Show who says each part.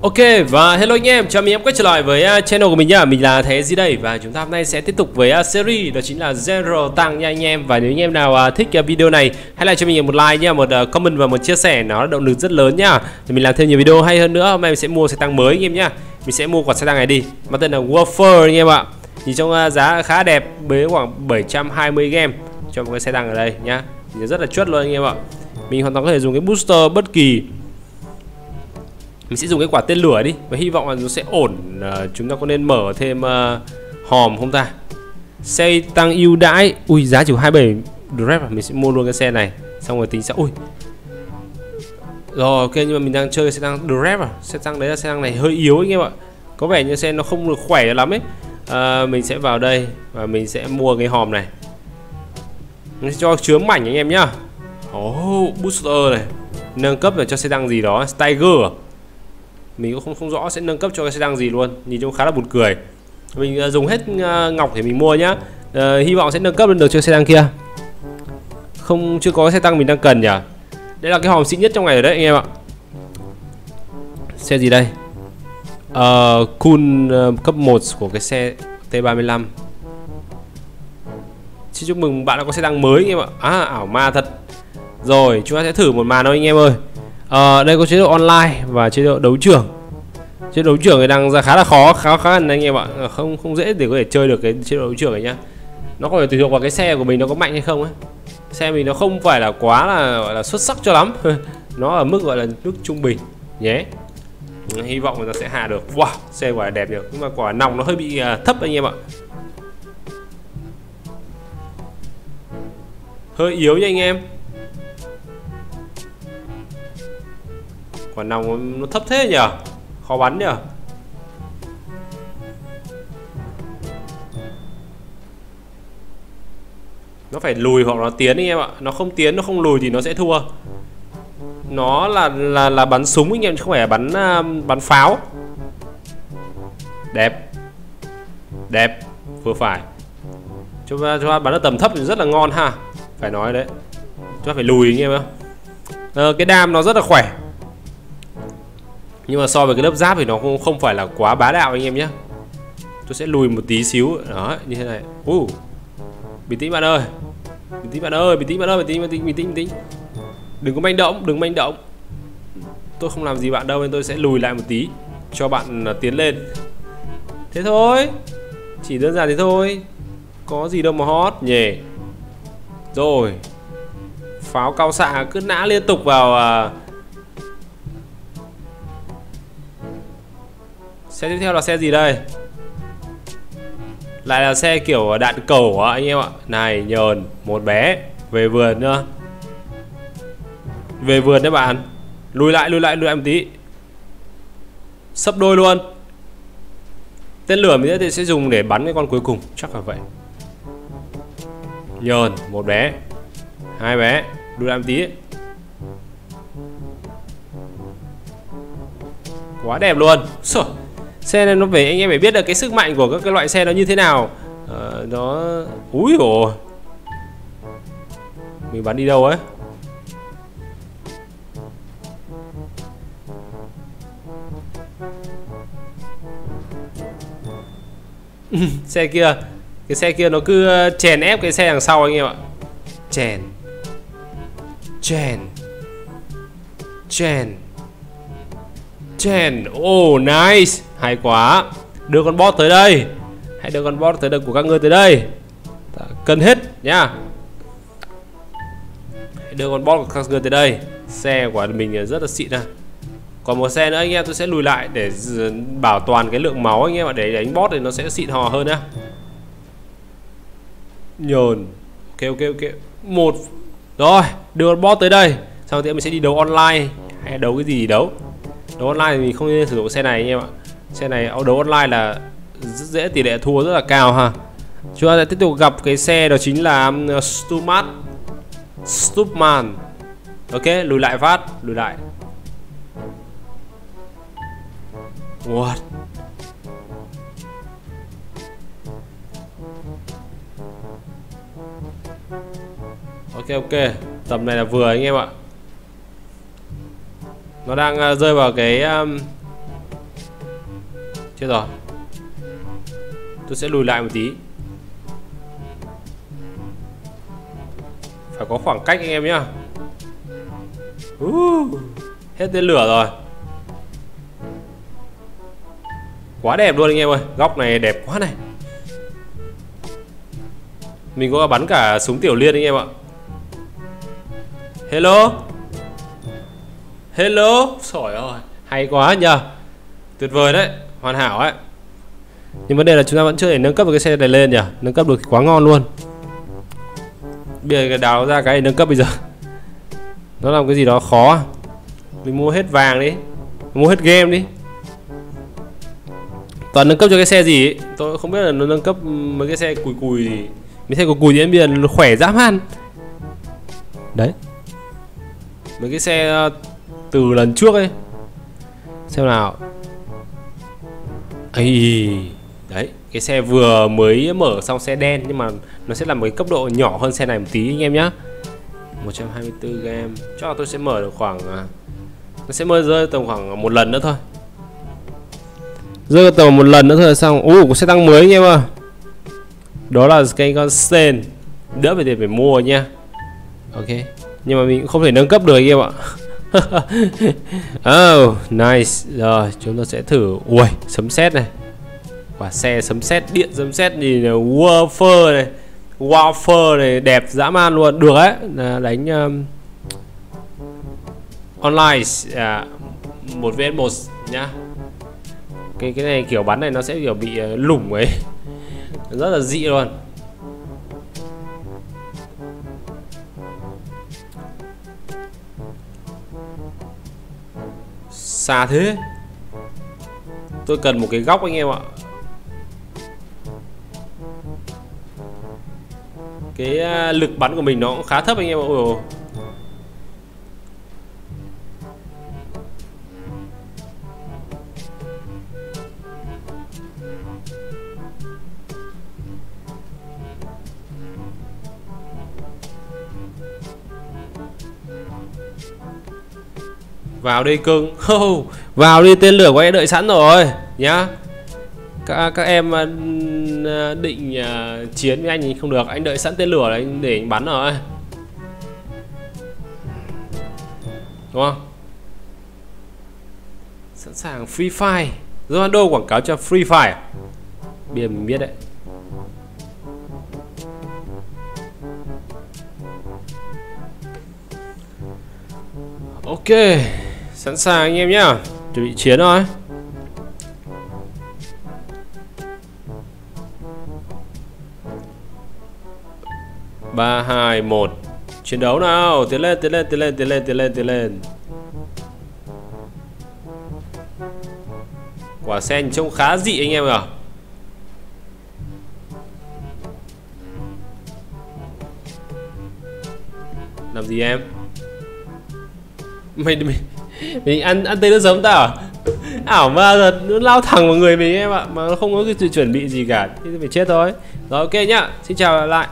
Speaker 1: Ok và hello anh em, chào mừng em quay trở lại với à, channel của mình nhá Mình là Thế Di đây và chúng ta hôm nay sẽ tiếp tục với à, series đó chính là Zero Tăng nha anh em. Và nếu anh em nào à, thích video này hãy lại cho mình một like nha, một comment và một chia sẻ. Nó là động lực rất lớn nhá Thì mình làm thêm nhiều video hay hơn nữa, hôm nay mình sẽ mua xe tăng mới anh em nhá Mình sẽ mua quả xe tăng này đi, mang tên là Warfare anh em ạ. Nhìn trong giá khá đẹp, bế khoảng 720 game cho một cái xe tăng ở đây nhá. Nhìn rất là chuất luôn anh em ạ. Mình hoàn toàn có thể dùng cái booster bất kỳ mình sẽ dùng cái quả tên lửa đi và hy vọng là nó sẽ ổn à, chúng ta có nên mở thêm à, hòm không ta? Xe tăng ưu đãi. Ui giá chỉ 27 drive à? mình sẽ mua luôn cái xe này xong rồi tính sẽ ui. Rồi ok nhưng mà mình đang chơi xe tăng drive à? Xe tăng đấy là xe tăng này hơi yếu anh em ạ. Có vẻ như xe nó không được khỏe lắm ấy. À, mình sẽ vào đây và mình sẽ mua cái hòm này. Mình sẽ cho chứa mảnh anh em nhá. Oh, booster này. Nâng cấp là cho xe tăng gì đó. Tiger à? Mình cũng không không rõ sẽ nâng cấp cho cái xe tăng gì luôn. Nhìn trông khá là buồn cười. Mình uh, dùng hết uh, ngọc để mình mua nhá. Uh, hy vọng sẽ nâng cấp lên được cho xe tăng kia. Không chưa có xe tăng mình đang cần nhỉ? Đây là cái hòm xịn nhất trong ngày rồi đấy anh em ạ. Xe gì đây? Uh, cool uh, cấp 1 của cái xe T35 Xin chúc mừng bạn đã có xe tăng mới anh em ạ. À ảo ma thật. Rồi chúng ta sẽ thử một màn thôi anh em ơi. À, đây có chế độ online và chế độ đấu trường chế độ đấu trưởng này đang ra khá là khó khá khá anh em ạ. Ờ, không không dễ để có thể chơi được cái chế độ đấu trưởng này nhá. Nó còn tùy thuộc vào cái xe của mình nó có mạnh hay không ấy. Xe mình nó không phải là quá là gọi là xuất sắc cho lắm. Nó ở mức gọi là mức trung bình nhé. Ừ, hy vọng là sẽ hạ được. Wow xe quả đẹp được nhưng mà quả nòng nó hơi bị uh, thấp anh em ạ. Hơi yếu nha anh em. Quả nòng nó thấp thế nhỉ? Khó bắn nhỉ nó phải lùi hoặc nó tiến anh em ạ. Nó không tiến nó không lùi thì nó sẽ thua. Nó là là là bắn súng anh em chứ không phải là bắn uh, bắn pháo. Đẹp. Đẹp. Vừa phải. Chúng ta, chúng ta bắn ở tầm thấp thì rất là ngon ha. Phải nói đấy. Chúng ta phải lùi anh em ạ. Ờ, cái đam nó rất là khỏe nhưng mà so với cái lớp giáp thì nó cũng không phải là quá bá đạo anh em nhé. Tôi sẽ lùi một tí xíu. Đó như thế này. Uh, bình tĩnh bạn ơi. Bình tĩnh bạn ơi bình tĩnh bạn ơi bình tĩnh bình tĩnh bình tĩnh, bình tĩnh. đừng có manh động đừng manh động. Tôi không làm gì bạn đâu nên tôi sẽ lùi lại một tí cho bạn à, tiến lên. Thế thôi. Chỉ đơn giản thế thôi. Có gì đâu mà hot nhỉ. Rồi. Pháo cao xạ cứ nã liên tục vào uh, Xe tiếp theo là xe gì đây? Lại là xe kiểu đạn cầu á anh em ạ? Này, nhờn, Một bé. Về vườn nữa Về vườn đấy bạn. Lùi lại lùi lại lùi lại một tí. Sấp đôi luôn. Tên lửa mình sẽ dùng để bắn cái con cuối cùng, Chắc là vậy. Nhờn, Một bé. Hai bé. Lùi lại một tí. Quá đẹp luôn. Sợ xe này nó phải anh em phải biết được cái sức mạnh của các cái loại xe nó như thế nào. À, nó úi ồ mình bắn đi đâu ấy? Xe kia cái xe kia nó cứ ờ, chèn ép cái xe đằng sau anh em ạ. Chèn. Chèn. Chèn. Chèn. Oh nice hay quá. Đưa con bot tới đây. Hãy đưa con bot tới đây của các ngươi tới đây. Cân hết, nhá. Hãy đưa con bot của các ngươi tới đây. Xe của mình rất là xịn à còn một xe nữa anh em, tôi sẽ lùi lại để bảo toàn cái lượng máu anh em ạ. Để đánh bot thì nó sẽ xịn hò hơn nhá. Nhờn ok ok ok. Một. Rồi, đưa con bot tới đây. Sau thì mình sẽ đi đấu online. Hay đấu cái gì đấu? Đấu online thì mình không nên sử dụng xe này anh em ạ xe này đấu online là rất dễ tỷ lệ thua rất là cao ha. Chúng ta sẽ tiếp tục gặp cái xe đó chính là um, Stumat Stupman ok lùi lại phát lùi lại. What ok ok tầm này là vừa anh em ạ. Nó đang uh, rơi vào cái um, chết rồi. Tôi sẽ lùi lại một tí. Phải có khoảng cách anh em nhá. Uh, hết tên lửa rồi. Quá đẹp luôn anh em ơi. Góc này đẹp quá này. Mình có bắn cả súng tiểu liên anh em ạ. Hello? Hello? Sỏi ơi hay quá nhờ. Tuyệt vời đấy hoàn hảo ấy. Nhưng vấn đề là chúng ta vẫn chưa thể nâng cấp được cái xe này lên nhỉ? Nâng cấp được quá ngon luôn. Bây giờ đào ra cái nâng cấp bây giờ. Nó làm cái gì đó khó. Mình mua hết vàng đi. Mua hết game đi. Toàn nâng cấp cho cái xe gì ấy. tôi không biết là nó nâng cấp mấy cái xe cùi cùi gì. Mấy xe cùi cùi thì bây giờ nó khỏe dã man. Đấy. Mấy cái xe ờ, từ lần trước ấy. Xem nào ấy đấy, cái xe vừa mới mở xong xe đen, nhưng mà nó sẽ làm một cái cấp độ nhỏ hơn xe này một tí anh em nhá. 124 game cho tôi sẽ mở được khoảng à, nó sẽ mở rơi tầm khoảng một lần nữa thôi. Rơi tầm một lần nữa thôi là xong ô có xe tăng mới anh em ạ. Đó là cái con sen đỡ phải tiền phải mua nha ok, nhưng mà mình cũng không thể nâng cấp được anh em ạ. oh nice. Rồi chúng ta sẽ thử. Ui sấm sét này. Quả xe sấm sét điện sấm sét gì này wafer này. Wafer này đẹp dã man luôn. Được đấy là đánh um, online à, 1 vs một nhá. Cái cái này kiểu bắn này nó sẽ kiểu bị uh, lủng ấy. Rất là dị luôn. Xa thế. Tôi cần một cái góc anh em ạ. Cái à, lực bắn của mình nó cũng khá thấp anh em ạ. Ôi vào đi cưng. Oh, vào đi tên lửa của em đợi sẵn rồi. Nhá. Các các em ờ, ờ, định uh, chiến với anh thì không được. Anh đợi sẵn tên lửa anh để anh bắn rồi. Đúng không? Sẵn sàng free fire. Ronaldo quảng cáo cho free fire. Bây giờ mình biết đấy. Ok sẵn sàng anh em nhá. Chuẩn bị chiến rồi. Ba, hai, một. Chiến đấu nào. Tiến lên tiến lên tiến lên tiến lên tiến lên tiến lên. Quả sen trông khá dị anh em à làm gì em? Mày mày mình ăn ăn tê nó giống tao à? ảo ma thật nó lao thẳng vào người mình em ạ, mà nó không có cái sự chuẩn bị gì cả. Thì phải chết thôi. Rồi, ok nhá. Xin chào lại.